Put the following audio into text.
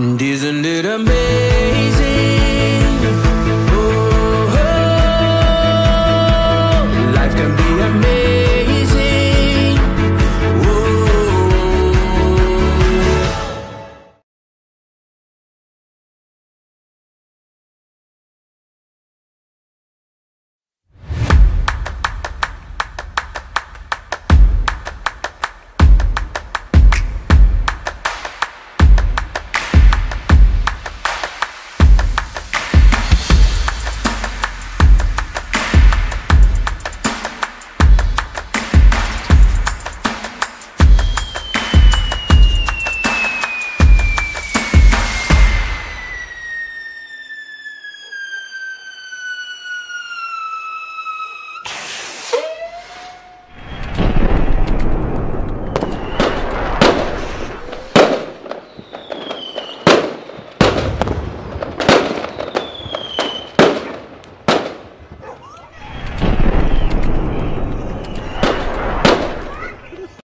And isn't it amazing?